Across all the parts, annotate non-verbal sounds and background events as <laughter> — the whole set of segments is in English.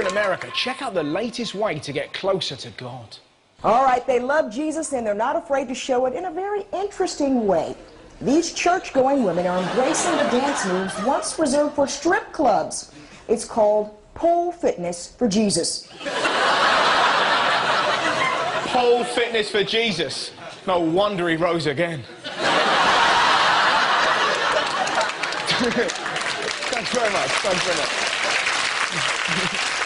In America, check out the latest way to get closer to God. All right, they love Jesus and they're not afraid to show it in a very interesting way. These church-going women are embracing the dance moves once reserved for strip clubs. It's called pole fitness for Jesus. Pole fitness for Jesus. No wonder he rose again. <laughs> Thanks very much. Thanks very much. <laughs>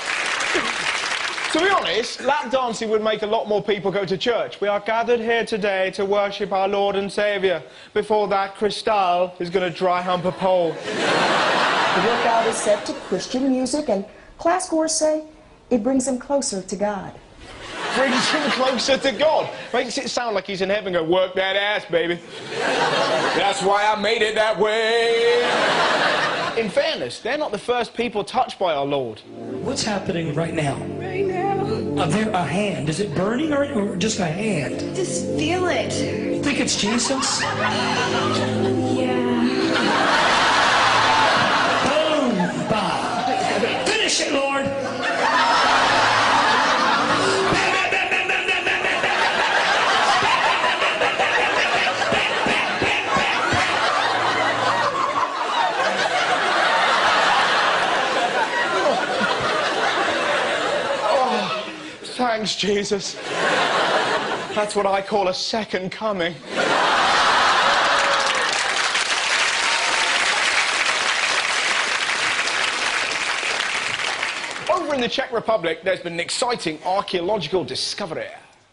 to be honest, lap dancing would make a lot more people go to church. We are gathered here today to worship our Lord and Saviour. Before that, Cristal is going to dry hump a pole. The workout is set to Christian music, and classgoers say it brings them closer to God. Brings him closer to God. Makes it sound like he's in heaven going, work that ass, baby. That's why I made it that way. In fairness, they're not the first people touched by our Lord. What's happening right now? Right now, Uh, there, a hand. Is it burning or, or just a hand? just feel it. You Think it's Jesus? <laughs> Yeah. Boom! Bah! Finish it, Lord! Thanks, Jesus. That's what I call a second coming. Over in the Czech Republic, there's been an exciting archaeological discovery.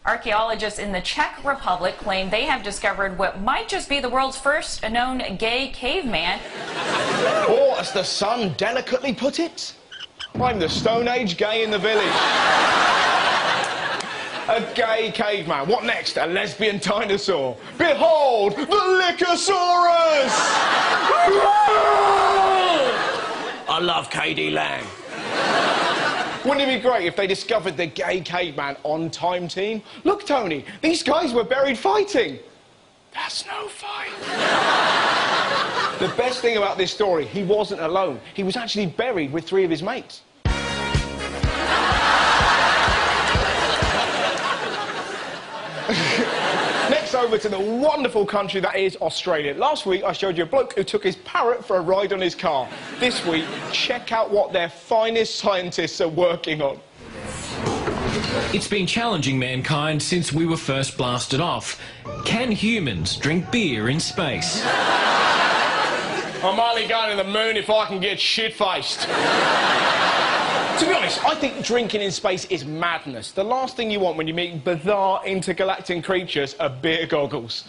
Archaeologists in the Czech Republic claim they have discovered what might just be the world's first known gay caveman. Or, as the Sun delicately put it, I'm the Stone Age gay in the village. A gay caveman. What next? A lesbian dinosaur. Behold, the Lycosaurus! I love KD Lang. Wouldn't it be great if they discovered the gay caveman on Time Team? Look, Tony, these guys were buried fighting. That's no fight. The best thing about this story, he wasn't alone. He was actually buried with three of his mates. <laughs> Next over to the wonderful country that is Australia. Last week I showed you a bloke who took his parrot for a ride on his car. This week, check out what their finest scientists are working on. It's been challenging mankind since we were first blasted off. Can humans drink beer in space? I'm only going to the moon if I can get shit-faced. To be honest, I think drinking in space is madness. The last thing you want when you meet bizarre intergalactic creatures are beer goggles.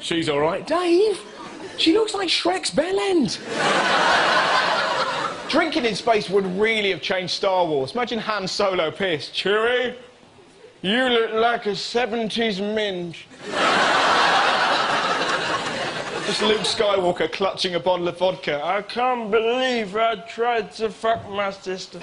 She's all right, Dave. She looks like Shrek's bell end. Drinking in space would really have changed Star Wars. Imagine Han Solo pissed. Chewie, you look like a 70s minge. Just Luke Skywalker clutching a bottle of vodka. I can't believe I tried to fuck my sister.